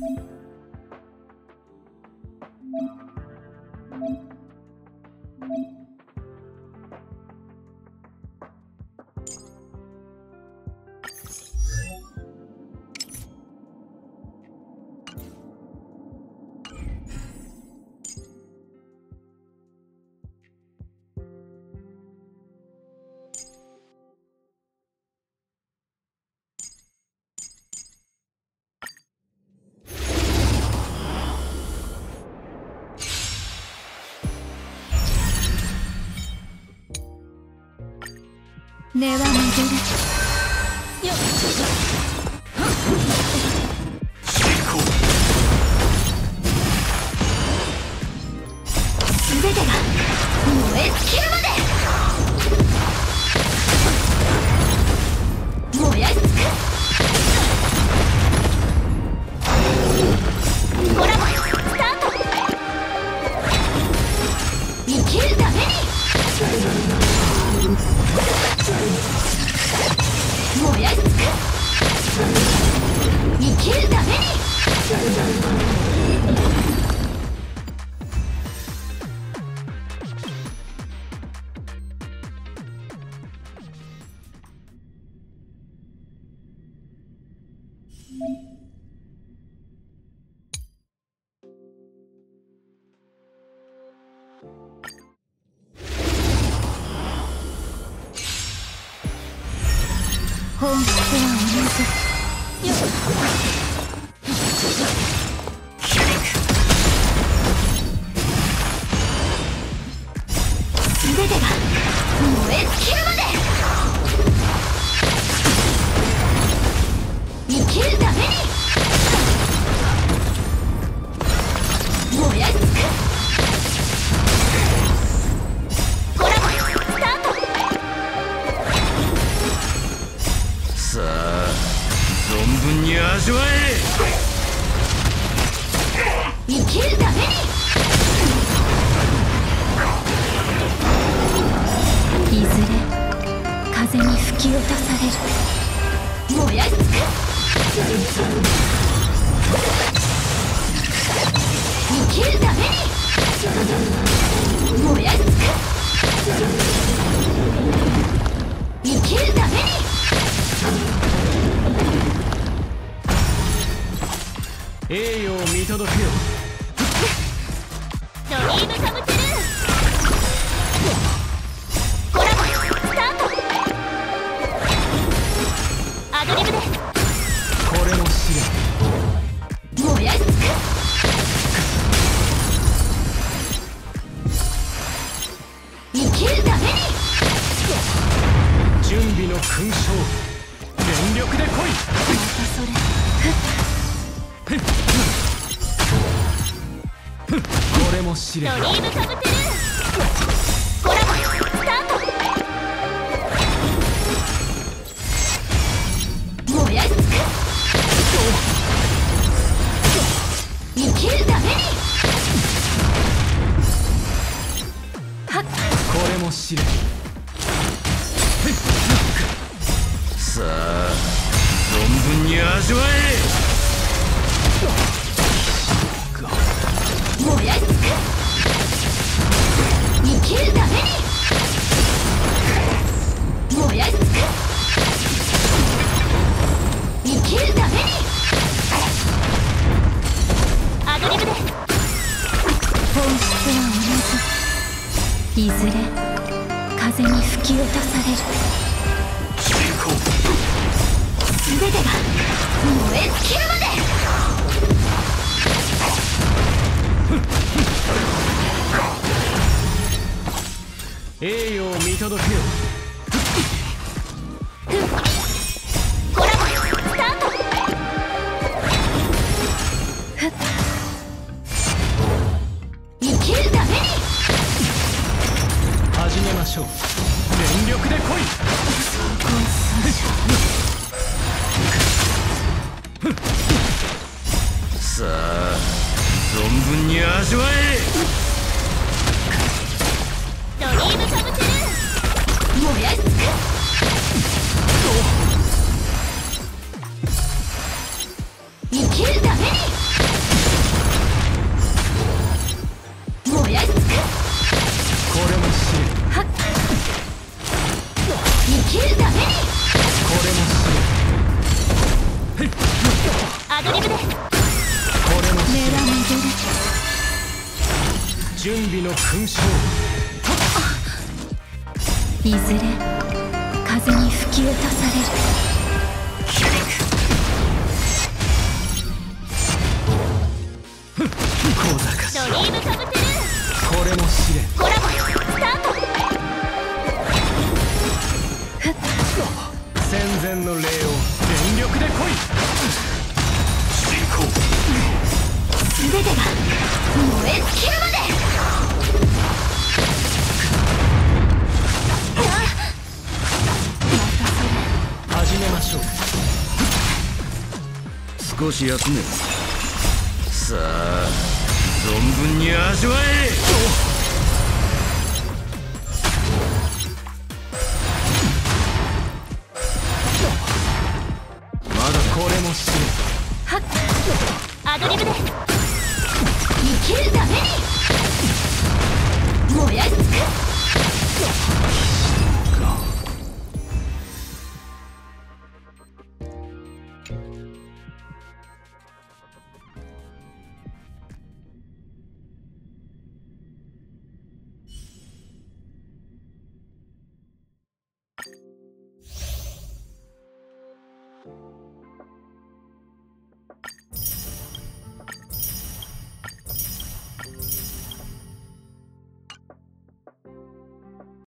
Thank you. 根は巡るよ全てが燃え尽きるわ生きるために本質は同じよ全てが燃え尽きるまで。生きるために。生きるためにいずれ風に吹き落とされる。燃やし尽く生きるために燃やし尽く生きるために。栄誉を見届けよ全力で来いまたそれこれも試練ドリームカムトゥルコラボスタート燃やし尽く生きるた。めにはっこれも試練さあ存分に味わえ。燃やし尽く生きるために燃やし尽く生きるためにアドリブで本質は同じいずれ風に吹き落とされる全てが燃え尽きるま栄誉を見届けよ。コラボスタートふっ生きるために。始めましょう。全力で来い。さあ存分に味わえ。こ準備の勲章いずれ風に吹き落とされる響くドリームカプセル燃え尽きるまで始めましょう少し休めさあ存分に味わえまだこれも失礼アドリブで。生きるために燃やし尽くす。